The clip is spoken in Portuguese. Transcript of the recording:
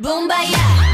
Boombayah.